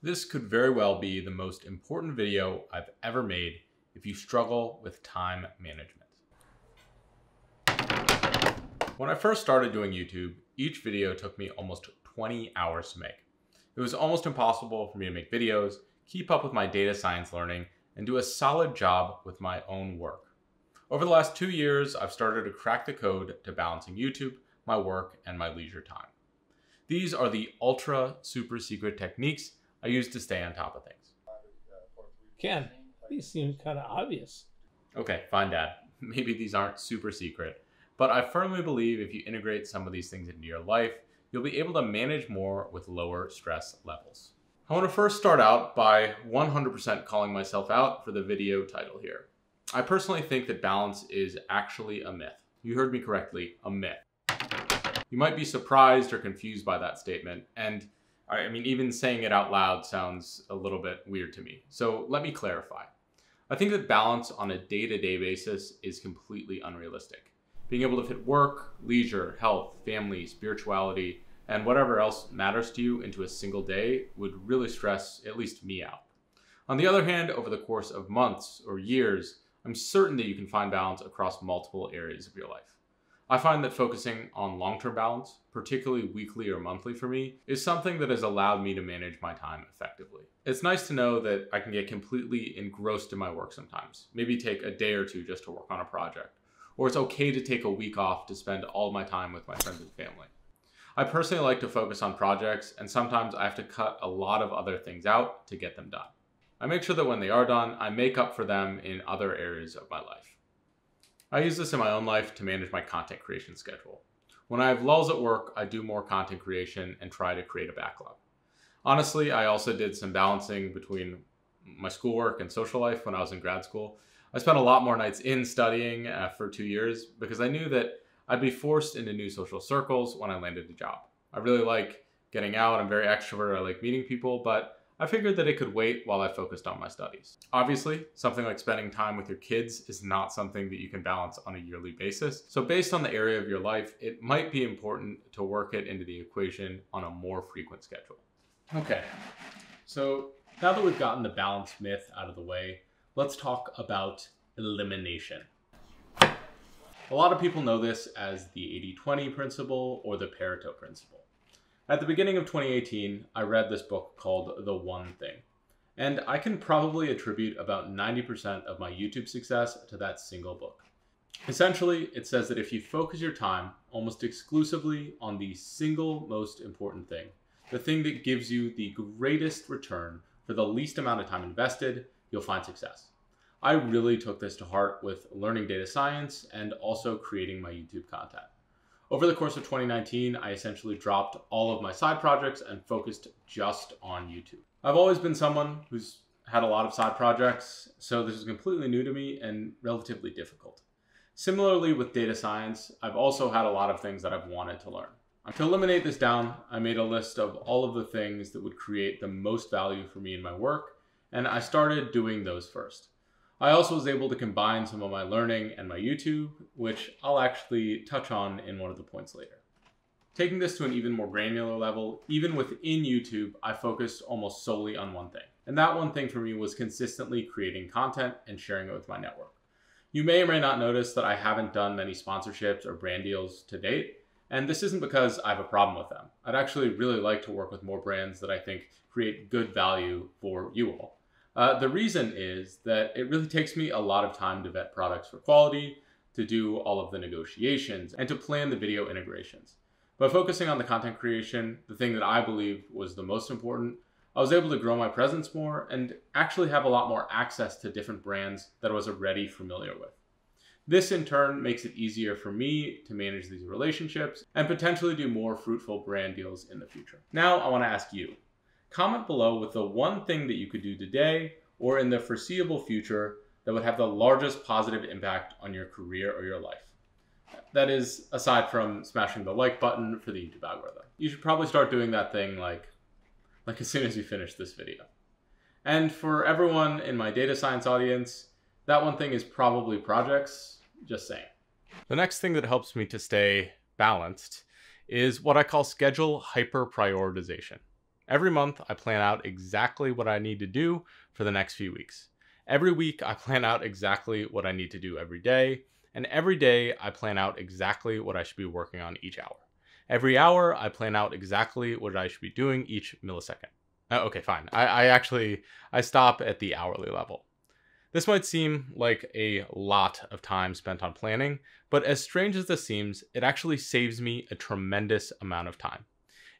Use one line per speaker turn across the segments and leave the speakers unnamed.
This could very well be the most important video I've ever made if you struggle with time management. When I first started doing YouTube, each video took me almost 20 hours to make. It was almost impossible for me to make videos, keep up with my data science learning, and do a solid job with my own work. Over the last two years, I've started to crack the code to balancing YouTube, my work, and my leisure time. These are the ultra super secret techniques I use to stay on top of things.
Ken, these seem kind of obvious.
Okay, fine, Dad. Maybe these aren't super secret, but I firmly believe if you integrate some of these things into your life, you'll be able to manage more with lower stress levels. I want to first start out by 100% calling myself out for the video title here. I personally think that balance is actually a myth. You heard me correctly, a myth. You might be surprised or confused by that statement, and I mean, even saying it out loud sounds a little bit weird to me. So let me clarify. I think that balance on a day to day basis is completely unrealistic. Being able to fit work, leisure, health, family, spirituality, and whatever else matters to you into a single day would really stress at least me out. On the other hand, over the course of months or years, I'm certain that you can find balance across multiple areas of your life. I find that focusing on long term balance, particularly weekly or monthly for me, is something that has allowed me to manage my time effectively. It's nice to know that I can get completely engrossed in my work sometimes, maybe take a day or two just to work on a project, or it's okay to take a week off to spend all my time with my friends and family. I personally like to focus on projects, and sometimes I have to cut a lot of other things out to get them done. I make sure that when they are done, I make up for them in other areas of my life. I use this in my own life to manage my content creation schedule. When I have lulls at work, I do more content creation and try to create a backlog. Honestly, I also did some balancing between my schoolwork and social life when I was in grad school. I spent a lot more nights in studying uh, for two years because I knew that I'd be forced into new social circles when I landed a job. I really like getting out. I'm very extrovert. I like meeting people, but I figured that it could wait while I focused on my studies. Obviously, something like spending time with your kids is not something that you can balance on a yearly basis. So based on the area of your life, it might be important to work it into the equation on a more frequent schedule. Okay, so now that we've gotten the balance myth out of the way, let's talk about elimination. A lot of people know this as the 80-20 principle or the Pareto principle. At the beginning of 2018, I read this book called The One Thing. And I can probably attribute about 90% of my YouTube success to that single book. Essentially, it says that if you focus your time almost exclusively on the single most important thing, the thing that gives you the greatest return for the least amount of time invested, you'll find success. I really took this to heart with learning data science and also creating my YouTube content. Over the course of 2019, I essentially dropped all of my side projects and focused just on YouTube. I've always been someone who's had a lot of side projects, so this is completely new to me and relatively difficult. Similarly with data science, I've also had a lot of things that I've wanted to learn. To eliminate this down, I made a list of all of the things that would create the most value for me in my work, and I started doing those first. I also was able to combine some of my learning and my YouTube, which I'll actually touch on in one of the points later. Taking this to an even more granular level, even within YouTube, I focused almost solely on one thing. And that one thing for me was consistently creating content and sharing it with my network. You may or may not notice that I haven't done many sponsorships or brand deals to date, and this isn't because I have a problem with them. I'd actually really like to work with more brands that I think create good value for you all. Uh, the reason is that it really takes me a lot of time to vet products for quality, to do all of the negotiations, and to plan the video integrations. By focusing on the content creation, the thing that I believe was the most important, I was able to grow my presence more and actually have a lot more access to different brands that I was already familiar with. This in turn makes it easier for me to manage these relationships and potentially do more fruitful brand deals in the future. Now I want to ask you, Comment below with the one thing that you could do today or in the foreseeable future that would have the largest positive impact on your career or your life. That is, aside from smashing the like button for the YouTube algorithm. You should probably start doing that thing like, like as soon as you finish this video. And for everyone in my data science audience, that one thing is probably projects, just saying. The next thing that helps me to stay balanced is what I call schedule hyper prioritization. Every month, I plan out exactly what I need to do for the next few weeks. Every week, I plan out exactly what I need to do every day. And every day, I plan out exactly what I should be working on each hour. Every hour, I plan out exactly what I should be doing each millisecond. Uh, okay, fine. I, I actually I stop at the hourly level. This might seem like a lot of time spent on planning, but as strange as this seems, it actually saves me a tremendous amount of time.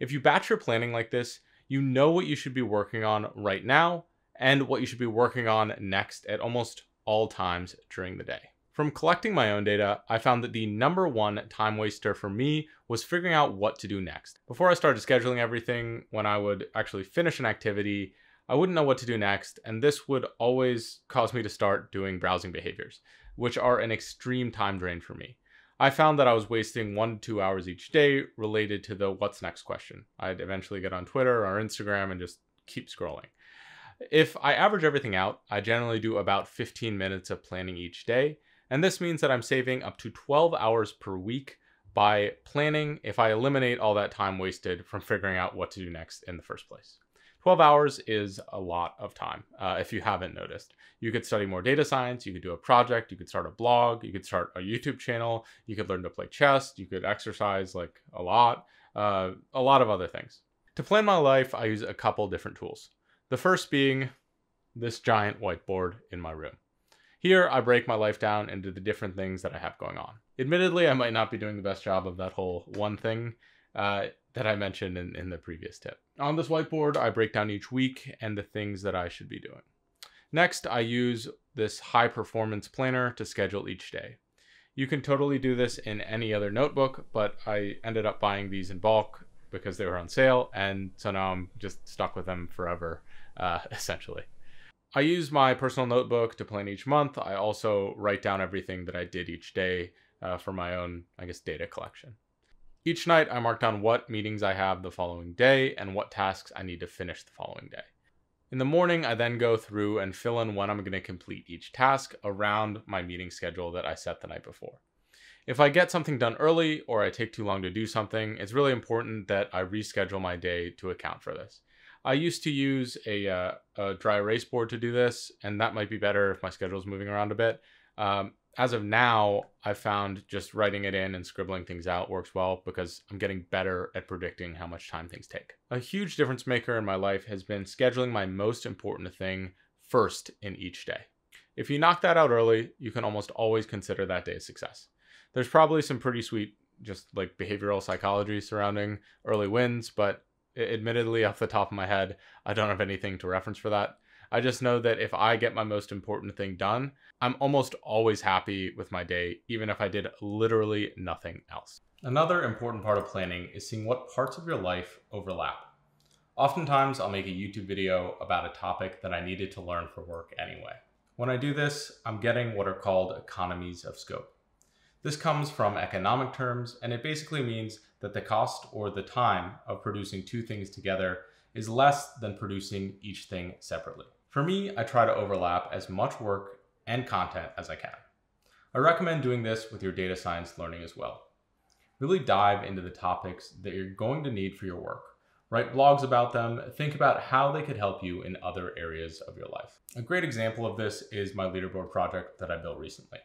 If you batch your planning like this, you know what you should be working on right now and what you should be working on next at almost all times during the day. From collecting my own data, I found that the number one time waster for me was figuring out what to do next. Before I started scheduling everything, when I would actually finish an activity, I wouldn't know what to do next, and this would always cause me to start doing browsing behaviors, which are an extreme time drain for me. I found that I was wasting one to two hours each day related to the what's next question. I'd eventually get on Twitter or Instagram and just keep scrolling. If I average everything out, I generally do about 15 minutes of planning each day, and this means that I'm saving up to 12 hours per week by planning if I eliminate all that time wasted from figuring out what to do next in the first place. 12 hours is a lot of time uh, if you haven't noticed. You could study more data science, you could do a project, you could start a blog, you could start a YouTube channel, you could learn to play chess, you could exercise like a lot, uh, a lot of other things. To plan my life, I use a couple different tools. The first being this giant whiteboard in my room. Here, I break my life down into the different things that I have going on. Admittedly, I might not be doing the best job of that whole one thing uh, that I mentioned in, in the previous tip. On this whiteboard, I break down each week and the things that I should be doing. Next, I use this high performance planner to schedule each day. You can totally do this in any other notebook, but I ended up buying these in bulk because they were on sale, and so now I'm just stuck with them forever, uh, essentially. I use my personal notebook to plan each month. I also write down everything that I did each day uh, for my own, I guess, data collection. Each night, I mark down what meetings I have the following day and what tasks I need to finish the following day. In the morning, I then go through and fill in when I'm going to complete each task around my meeting schedule that I set the night before. If I get something done early or I take too long to do something, it's really important that I reschedule my day to account for this. I used to use a, uh, a dry erase board to do this, and that might be better if my schedule is moving around a bit. Um, as of now, I found just writing it in and scribbling things out works well because I'm getting better at predicting how much time things take. A huge difference maker in my life has been scheduling my most important thing first in each day. If you knock that out early, you can almost always consider that day a success. There's probably some pretty sweet, just like behavioral psychology surrounding early wins, but admittedly, off the top of my head, I don't have anything to reference for that. I just know that if I get my most important thing done, I'm almost always happy with my day, even if I did literally nothing else. Another important part of planning is seeing what parts of your life overlap. Oftentimes, I'll make a YouTube video about a topic that I needed to learn for work anyway. When I do this, I'm getting what are called economies of scope. This comes from economic terms, and it basically means that the cost or the time of producing two things together is less than producing each thing separately. For me, I try to overlap as much work and content as I can. I recommend doing this with your data science learning as well. Really dive into the topics that you're going to need for your work. Write blogs about them, think about how they could help you in other areas of your life. A great example of this is my leaderboard project that I built recently.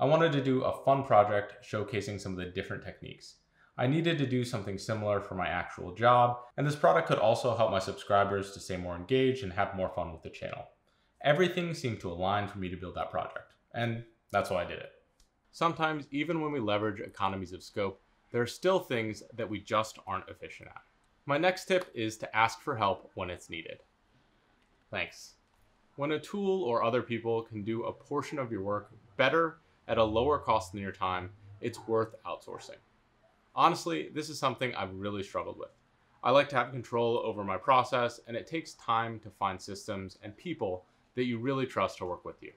I wanted to do a fun project showcasing some of the different techniques. I needed to do something similar for my actual job, and this product could also help my subscribers to stay more engaged and have more fun with the channel. Everything seemed to align for me to build that project, and that's why I did it. Sometimes, even when we leverage economies of scope, there are still things that we just aren't efficient at. My next tip is to ask for help when it's needed. Thanks. When a tool or other people can do a portion of your work better at a lower cost than your time, it's worth outsourcing. Honestly, this is something I've really struggled with. I like to have control over my process, and it takes time to find systems and people that you really trust to work with you.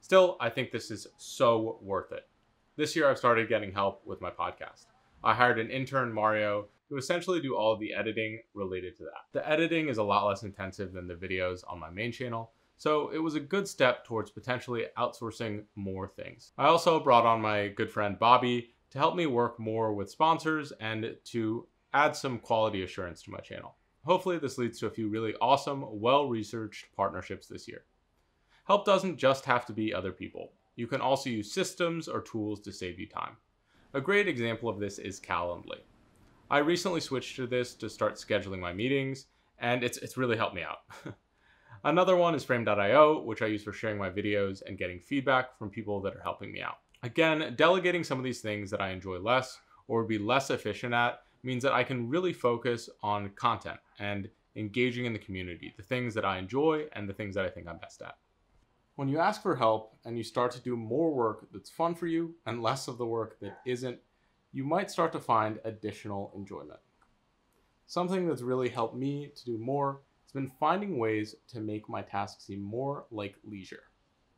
Still, I think this is so worth it. This year, I've started getting help with my podcast. I hired an intern, Mario, to essentially do all of the editing related to that. The editing is a lot less intensive than the videos on my main channel, so it was a good step towards potentially outsourcing more things. I also brought on my good friend Bobby to help me work more with sponsors and to add some quality assurance to my channel. Hopefully, this leads to a few really awesome, well researched partnerships this year. Help doesn't just have to be other people. You can also use systems or tools to save you time. A great example of this is Calendly. I recently switched to this to start scheduling my meetings, and it's, it's really helped me out. Another one is Frame.io, which I use for sharing my videos and getting feedback from people that are helping me out. Again, delegating some of these things that I enjoy less or be less efficient at means that I can really focus on content and engaging in the community, the things that I enjoy and the things that I think I'm best at. When you ask for help and you start to do more work that's fun for you and less of the work that isn't, you might start to find additional enjoyment. Something that's really helped me to do more has been finding ways to make my tasks seem more like leisure.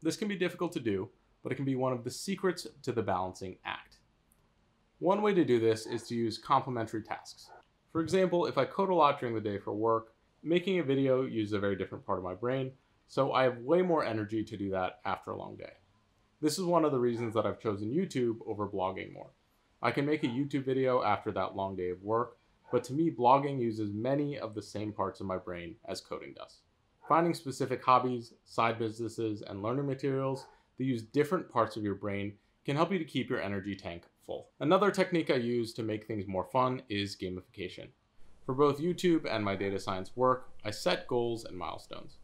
This can be difficult to do, but it can be one of the secrets to the balancing act. One way to do this is to use complementary tasks. For example, if I code a lot during the day for work, making a video uses a very different part of my brain, so I have way more energy to do that after a long day. This is one of the reasons that I've chosen YouTube over blogging more. I can make a YouTube video after that long day of work, but to me, blogging uses many of the same parts of my brain as coding does. Finding specific hobbies, side businesses, and learning materials that use different parts of your brain can help you to keep your energy tank full. Another technique I use to make things more fun is gamification. For both YouTube and my data science work, I set goals and milestones.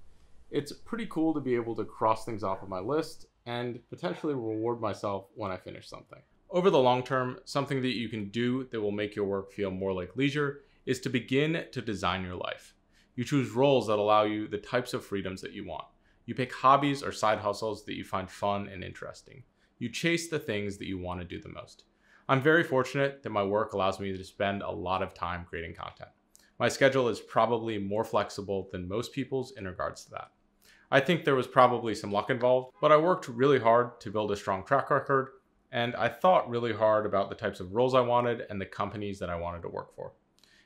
It's pretty cool to be able to cross things off of my list and potentially reward myself when I finish something. Over the long term, something that you can do that will make your work feel more like leisure is to begin to design your life. You choose roles that allow you the types of freedoms that you want. You pick hobbies or side hustles that you find fun and interesting. You chase the things that you want to do the most. I'm very fortunate that my work allows me to spend a lot of time creating content. My schedule is probably more flexible than most people's in regards to that. I think there was probably some luck involved, but I worked really hard to build a strong track record, and I thought really hard about the types of roles I wanted and the companies that I wanted to work for.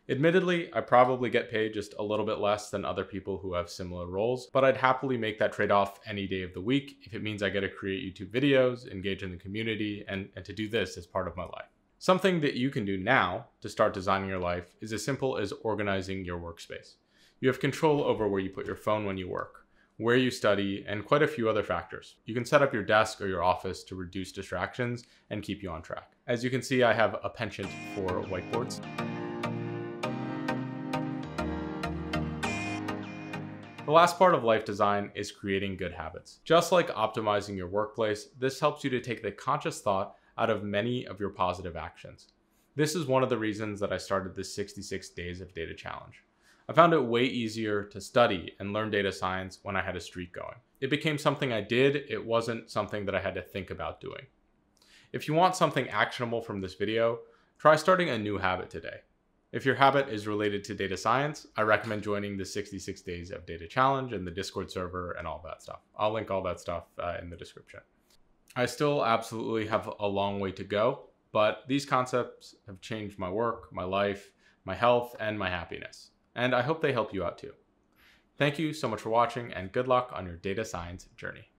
Admittedly, I probably get paid just a little bit less than other people who have similar roles, but I'd happily make that trade off any day of the week if it means I get to create YouTube videos, engage in the community, and, and to do this as part of my life. Something that you can do now to start designing your life is as simple as organizing your workspace. You have control over where you put your phone when you work, where you study, and quite a few other factors. You can set up your desk or your office to reduce distractions and keep you on track. As you can see, I have a penchant for whiteboards. The last part of life design is creating good habits. Just like optimizing your workplace, this helps you to take the conscious thought out of many of your positive actions. This is one of the reasons that I started the 66 Days of Data Challenge. I found it way easier to study and learn data science when I had a streak going. It became something I did, it wasn't something that I had to think about doing. If you want something actionable from this video, try starting a new habit today. If your habit is related to data science, I recommend joining the 66 Days of Data Challenge and the Discord server and all that stuff. I'll link all that stuff uh, in the description. I still absolutely have a long way to go, but these concepts have changed my work, my life, my health, and my happiness. And I hope they help you out too. Thank you so much for watching and good luck on your data science journey.